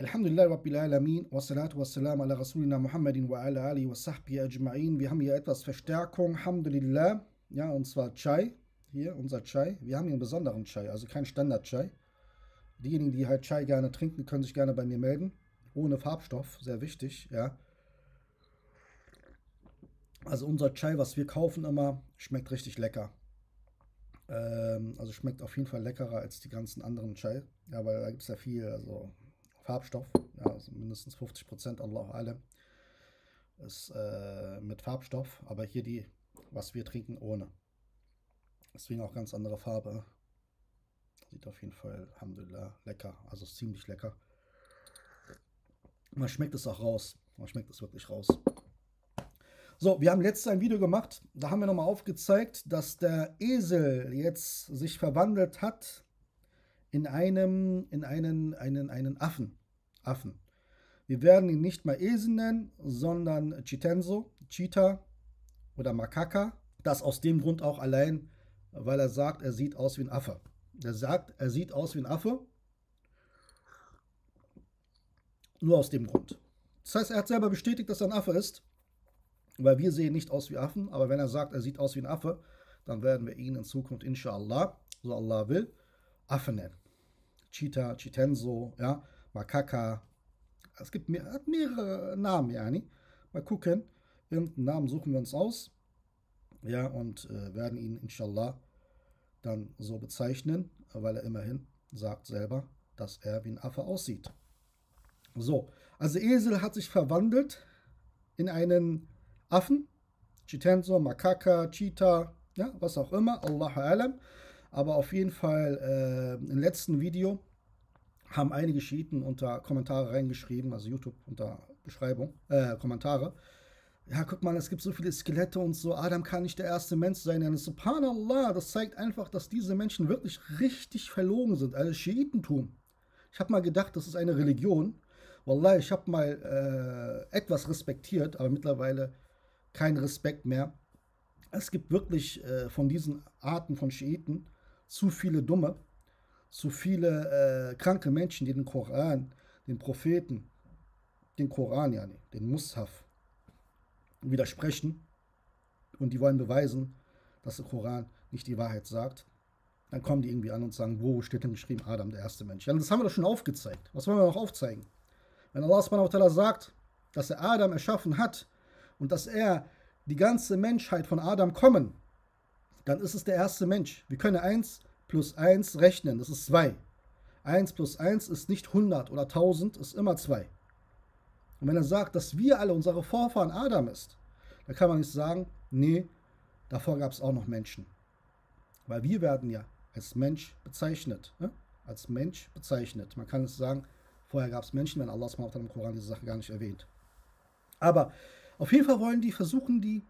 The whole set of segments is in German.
Alhamdulillah Rabbil Alamin, wassalatu wassalamu ala Rasulina Muhammadin wa ala alihi wa sahbihi ajma'in. Wir haben hier etwas Verstärkung, Alhamdulillah, ja, und zwar Chai, hier unser Chai. Wir haben hier einen besonderen Chai, also kein Standard-Chai. Diejenigen, die halt Chai gerne trinken, können sich gerne bei mir melden. Ohne Farbstoff, sehr wichtig, ja. Also unser Chai, was wir kaufen immer, schmeckt richtig lecker. Ähm, also schmeckt auf jeden Fall leckerer als die ganzen anderen Chai. Ja, weil da gibt es ja viel, also Farbstoff, also mindestens 50 Prozent, Allah alle, ist äh, mit Farbstoff, aber hier die, was wir trinken, ohne. Deswegen auch ganz andere Farbe. Sieht auf jeden Fall, Alhamdulillah, lecker, also ziemlich lecker. Man schmeckt es auch raus, man schmeckt es wirklich raus. So, wir haben letztes ein Video gemacht, da haben wir nochmal aufgezeigt, dass der Esel jetzt sich verwandelt hat in einem, in einen, einen, einen Affen. Affen. Wir werden ihn nicht mal Esel nennen, sondern Chitenso, Cheetah oder Makaka. Das aus dem Grund auch allein, weil er sagt, er sieht aus wie ein Affe. Er sagt, er sieht aus wie ein Affe. Nur aus dem Grund. Das heißt, er hat selber bestätigt, dass er ein Affe ist, weil wir sehen nicht aus wie Affen. Aber wenn er sagt, er sieht aus wie ein Affe, dann werden wir ihn in Zukunft, inshallah, so Allah will, Affe nennen. Cheetah, Chitenso, ja, Makaka. Es gibt mehr, hat mehrere Namen, Yani. Mal gucken. Irgendeinen Namen suchen wir uns aus. Ja, und äh, werden ihn inshallah dann so bezeichnen, weil er immerhin sagt selber, dass er wie ein Affe aussieht. So, also Esel hat sich verwandelt in einen Affen. Chitenso, Makaka, Cheetah, ja, was auch immer, Allahu alam. Aber auf jeden Fall äh, im letzten Video haben einige Schiiten unter Kommentare reingeschrieben, also YouTube unter Beschreibung, äh, Kommentare. Ja, guck mal, es gibt so viele Skelette und so. Adam kann nicht der erste Mensch sein. Ja, Subhanallah, das zeigt einfach, dass diese Menschen wirklich richtig verlogen sind. Also Schiitentum. Ich habe mal gedacht, das ist eine Religion. Wallah, ich habe mal äh, etwas respektiert, aber mittlerweile kein Respekt mehr. Es gibt wirklich äh, von diesen Arten von Schiiten zu viele Dumme zu viele äh, kranke Menschen, die den Koran, den Propheten, den Koran, ja, den Mushaf widersprechen und die wollen beweisen, dass der Koran nicht die Wahrheit sagt, dann kommen die irgendwie an und sagen, wo steht denn geschrieben Adam, der erste Mensch? Ja, das haben wir doch schon aufgezeigt. Was wollen wir noch aufzeigen? Wenn Allah subhanahu sagt, dass er Adam erschaffen hat und dass er die ganze Menschheit von Adam kommen, dann ist es der erste Mensch. Wir können eins plus 1 rechnen, das ist 2. 1 plus 1 ist nicht 100 oder 1000, ist immer 2. Und wenn er sagt, dass wir alle unsere Vorfahren Adam ist, dann kann man nicht sagen, nee, davor gab es auch noch Menschen. Weil wir werden ja als Mensch bezeichnet. Ne? Als Mensch bezeichnet. Man kann es sagen, vorher gab es Menschen, wenn Allah im Koran diese Sache gar nicht erwähnt. Aber auf jeden Fall wollen die versuchen, die,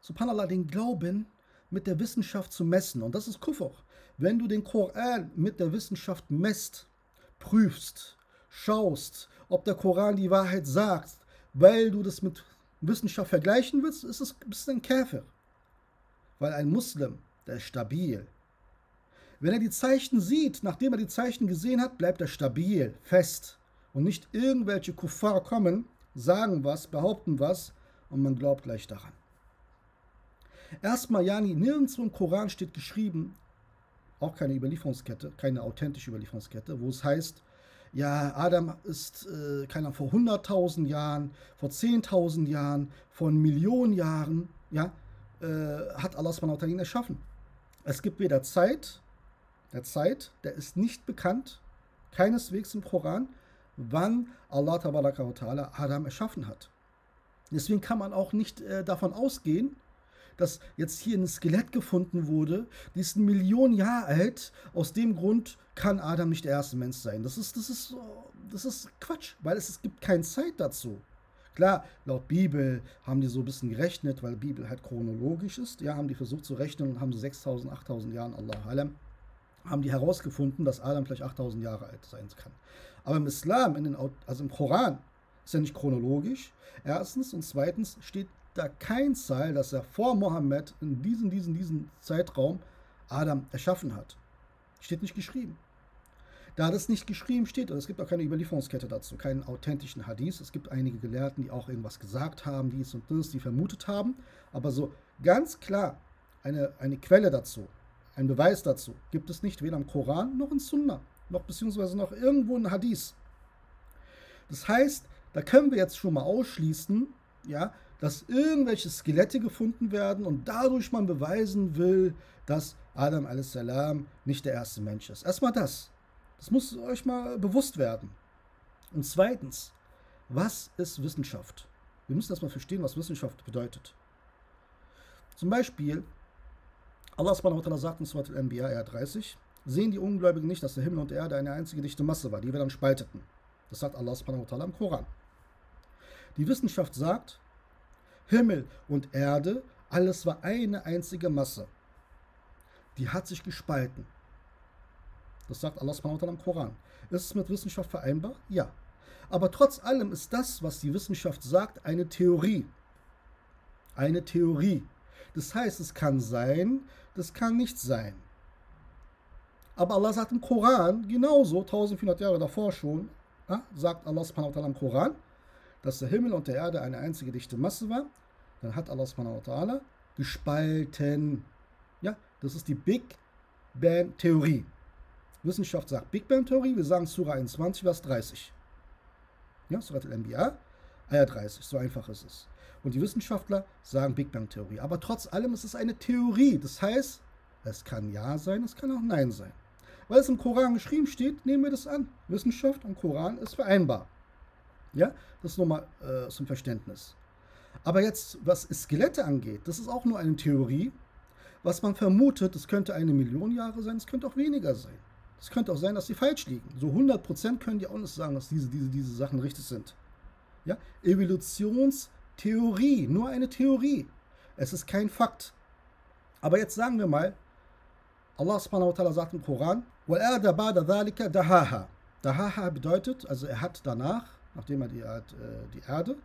subhanallah, den Glauben mit der Wissenschaft zu messen. Und das ist Kufr. Wenn du den Koran mit der Wissenschaft messt, prüfst, schaust, ob der Koran die Wahrheit sagt, weil du das mit Wissenschaft vergleichen willst, ist es ein bisschen Käfer. Weil ein Muslim, der ist stabil. Wenn er die Zeichen sieht, nachdem er die Zeichen gesehen hat, bleibt er stabil, fest. Und nicht irgendwelche Kuffar kommen, sagen was, behaupten was und man glaubt gleich daran. Erstmal, Jani, nirgendwo im Koran steht geschrieben, auch keine Überlieferungskette, keine authentische Überlieferungskette, wo es heißt, ja, Adam ist, äh, keiner vor 100.000 Jahren, vor 10.000 Jahren, vor Millionen Jahren, ja, äh, hat Allah subhanahu erschaffen. Es gibt weder Zeit, der Zeit, der ist nicht bekannt, keineswegs im Koran, wann Allah ta'ala Adam erschaffen hat. Deswegen kann man auch nicht äh, davon ausgehen, dass jetzt hier ein Skelett gefunden wurde, die ist eine Million Jahre alt. Aus dem Grund kann Adam nicht der erste Mensch sein. Das ist, das ist, das ist Quatsch, weil es, es gibt keine Zeit dazu. Klar, laut Bibel haben die so ein bisschen gerechnet, weil Bibel halt chronologisch ist. Ja, haben die versucht zu rechnen und haben so 6000, 8000 Jahren, Allah alam, haben die herausgefunden, dass Adam vielleicht 8000 Jahre alt sein kann. Aber im Islam, in den, also im Koran, ist er nicht chronologisch. Erstens und zweitens steht da kein Zahl, dass er vor Mohammed in diesem, diesem, diesem Zeitraum Adam erschaffen hat. Steht nicht geschrieben. Da das nicht geschrieben steht, und es gibt auch keine Überlieferungskette dazu, keinen authentischen Hadith. Es gibt einige Gelehrten, die auch irgendwas gesagt haben, dies und das, die vermutet haben. Aber so ganz klar eine, eine Quelle dazu, ein Beweis dazu, gibt es nicht weder im Koran noch in Sunna, noch beziehungsweise noch irgendwo in Hadith. Das heißt, da können wir jetzt schon mal ausschließen, ja, dass irgendwelche Skelette gefunden werden und dadurch man beweisen will, dass Adam a.s. nicht der erste Mensch ist. Erstmal das. Das muss euch mal bewusst werden. Und zweitens, was ist Wissenschaft? Wir müssen erstmal verstehen, was Wissenschaft bedeutet. Zum Beispiel, Allah subhanahu wa ta'ala sagt in Surat al-Anbiya, Ayah 30, sehen die Ungläubigen nicht, dass der Himmel und Erde eine einzige dichte Masse war, die wir dann spalteten. Das sagt Allah subhanahu im Koran. Die Wissenschaft sagt, Himmel und Erde, alles war eine einzige Masse. Die hat sich gespalten. Das sagt Allah subhanahu wa im Koran. Ist es mit Wissenschaft vereinbar? Ja. Aber trotz allem ist das, was die Wissenschaft sagt, eine Theorie. Eine Theorie. Das heißt, es kann sein, das kann nicht sein. Aber Allah sagt im Koran, genauso, 1400 Jahre davor schon, ja, sagt Allah subhanahu im Koran, dass der Himmel und der Erde eine einzige dichte Masse war. Dann hat Allah subhanahu wa gespalten. Ja, das ist die Big Bang Theorie. Wissenschaft sagt Big Bang Theorie, wir sagen Surah 21, Vers 30. Ja, Surah al-Anbiya, Ayah 30, so einfach ist es. Und die Wissenschaftler sagen Big Bang Theorie. Aber trotz allem ist es eine Theorie. Das heißt, es kann Ja sein, es kann auch Nein sein. Weil es im Koran geschrieben steht, nehmen wir das an. Wissenschaft und Koran ist vereinbar. Ja, das ist nochmal äh, zum Verständnis. Aber jetzt, was Skelette angeht, das ist auch nur eine Theorie. Was man vermutet, es könnte eine Million Jahre sein, es könnte auch weniger sein. Es könnte auch sein, dass sie falsch liegen. So 100% können die auch nicht sagen, dass diese, diese, diese Sachen richtig sind. Ja? Evolutionstheorie, nur eine Theorie. Es ist kein Fakt. Aber jetzt sagen wir mal, Allah subhanahu wa ta'ala sagt im Koran, dahaha. Dahaha bedeutet, also er hat danach, nachdem er die, äh, die Erde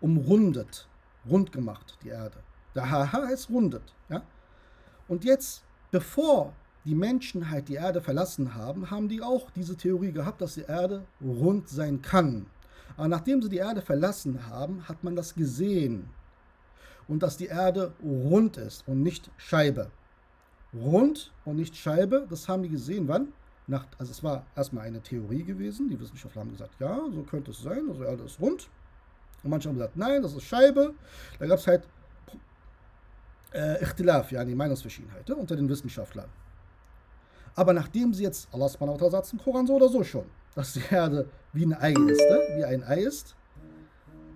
umrundet, rund gemacht, die Erde. Dahaha heißt rundet. Ja? Und jetzt, bevor die Menschen halt die Erde verlassen haben, haben die auch diese Theorie gehabt, dass die Erde rund sein kann. Aber nachdem sie die Erde verlassen haben, hat man das gesehen. Und dass die Erde rund ist und nicht Scheibe. Rund und nicht Scheibe, das haben die gesehen, wann? Nach, also es war erstmal eine Theorie gewesen. Die Wissenschaftler haben gesagt, ja, so könnte es sein, also Erde ist rund. Und manche haben gesagt, nein, das ist Scheibe. Da gab es halt äh, Ichtilaf, ja, die Meinungsverschiedenheit unter den Wissenschaftlern. Aber nachdem sie jetzt, Allah subhanahu wa sagt im Koran so oder so schon, dass die Erde wie ein Ei ist, ne? wie ein Ei ist,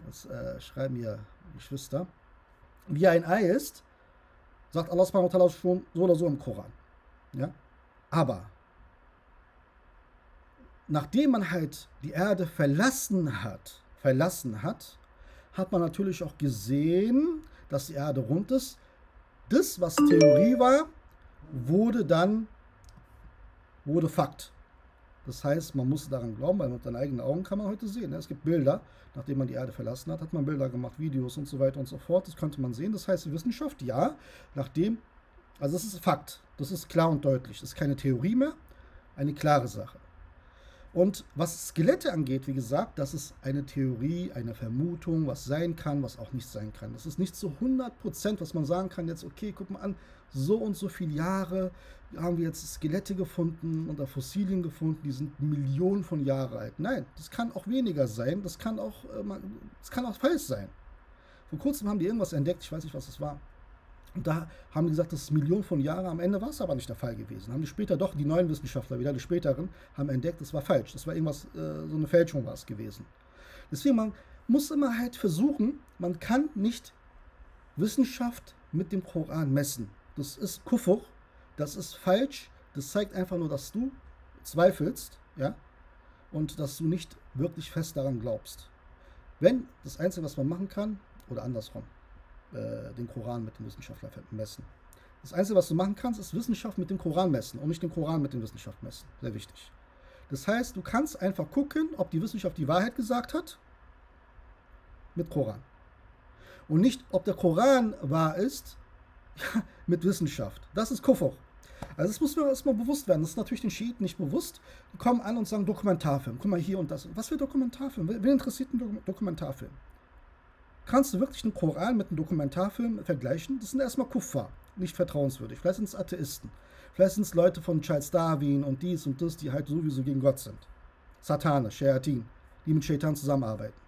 das äh, schreiben hier Geschwister, wie ein Ei ist, sagt Allah subhanahu wa schon so oder so im Koran. Ja? Aber nachdem man halt die Erde verlassen hat, verlassen hat, hat man natürlich auch gesehen, dass die Erde rund ist. Das, was Theorie war, wurde dann wurde Fakt. Das heißt, man muss daran glauben, weil mit seinen eigenen Augen kann man heute sehen. Ne? Es gibt Bilder, nachdem man die Erde verlassen hat, hat man Bilder gemacht, Videos und so weiter und so fort. Das könnte man sehen. Das heißt, die Wissenschaft, ja, nachdem, also es ist Fakt. Das ist klar und deutlich. Das ist keine Theorie mehr, eine klare Sache. Und was Skelette angeht, wie gesagt, das ist eine Theorie, eine Vermutung, was sein kann, was auch nicht sein kann. Das ist nicht zu 100 Prozent, was man sagen kann, jetzt, okay, guck mal an, so und so viele Jahre haben wir jetzt Skelette gefunden oder Fossilien gefunden, die sind Millionen von Jahren alt. Nein, das kann auch weniger sein, das kann auch, äh, das kann auch falsch sein. Vor kurzem haben die irgendwas entdeckt, ich weiß nicht, was es war. Und da haben die gesagt, das ist Millionen von Jahren. Am Ende war es aber nicht der Fall gewesen. Haben die später doch, die neuen Wissenschaftler wieder, die späteren, haben entdeckt, das war falsch. Das war irgendwas, äh, so eine Fälschung war es gewesen. Deswegen, man muss immer halt versuchen, man kann nicht Wissenschaft mit dem Koran messen. Das ist Kufur, das ist falsch. Das zeigt einfach nur, dass du zweifelst, ja, und dass du nicht wirklich fest daran glaubst. Wenn das Einzige, was man machen kann, oder andersrum, äh, den Koran mit den Wissenschaftlern messen. Das Einzige, was du machen kannst, ist Wissenschaft mit dem Koran messen und nicht den Koran mit den Wissenschaft messen. Sehr wichtig. Das heißt, du kannst einfach gucken, ob die Wissenschaft die Wahrheit gesagt hat mit Koran. Und nicht, ob der Koran wahr ist mit Wissenschaft. Das ist Kufr. Also das muss mir erstmal bewusst werden. Das ist natürlich den Schiiten nicht bewusst. Die kommen an und sagen Dokumentarfilm. Guck mal hier und das. Was für Dokumentarfilm? Wen interessiert ein Dokumentarfilm? Kannst du wirklich einen Koran mit einem Dokumentarfilm vergleichen? Das sind erstmal Kuffar, nicht vertrauenswürdig. Vielleicht sind es Atheisten. Vielleicht sind es Leute von Charles Darwin und dies und das, die halt sowieso gegen Gott sind. Satane, Shayatin, die mit Shaitan zusammenarbeiten.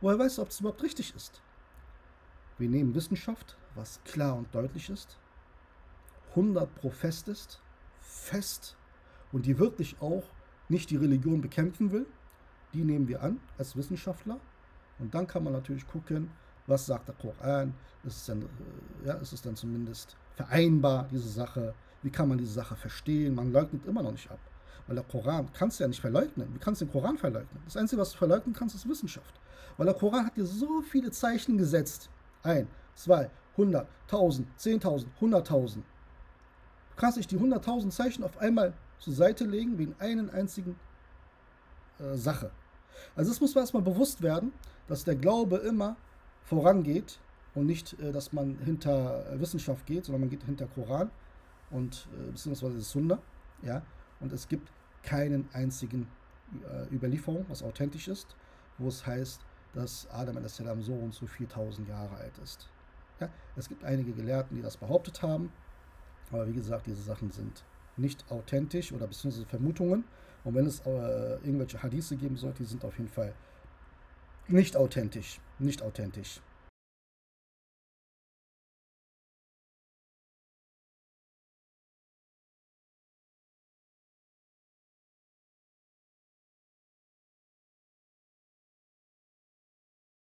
Woher weißt du, ob das überhaupt richtig ist? Wir nehmen Wissenschaft, was klar und deutlich ist, 100 pro fest ist, fest und die wirklich auch nicht die Religion bekämpfen will, die nehmen wir an als Wissenschaftler und dann kann man natürlich gucken, was sagt der Koran, ist es, denn, äh, ja, ist es dann zumindest vereinbar, diese Sache, wie kann man diese Sache verstehen, man leugnet immer noch nicht ab. Weil der Koran kannst du ja nicht verleugnen. Wie kannst du den Koran verleugnen? Das Einzige, was du verleugnen kannst, ist Wissenschaft. Weil der Koran hat dir so viele Zeichen gesetzt. Ein, zwei, hundert, tausend, zehntausend, hunderttausend. Du kannst nicht die hunderttausend Zeichen auf einmal zur Seite legen wegen einen einzigen äh, Sache. Also das muss man erstmal bewusst werden, dass der Glaube immer vorangeht und nicht, äh, dass man hinter äh, Wissenschaft geht, sondern man geht hinter Koran und äh, beziehungsweise Sunna. Ja? Und es gibt keinen einzigen Überlieferung, was authentisch ist, wo es heißt, dass Adam a.s. so und so 4000 Jahre alt ist. Ja? Es gibt einige Gelehrten, die das behauptet haben, aber wie gesagt, diese Sachen sind nicht authentisch oder beziehungsweise Vermutungen. Und wenn es äh, irgendwelche Hadithe geben sollte, die sind auf jeden Fall nicht authentisch. Nicht authentisch.